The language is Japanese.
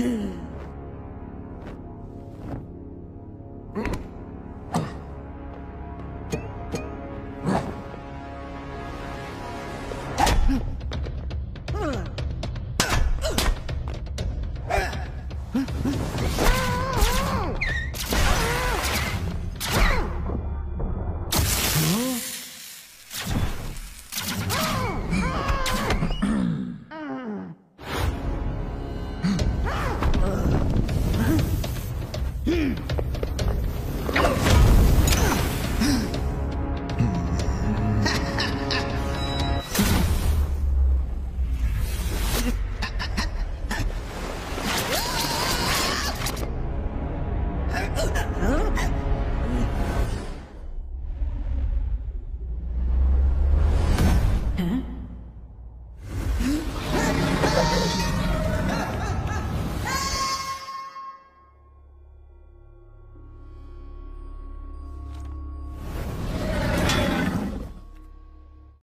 Huh? Hmm.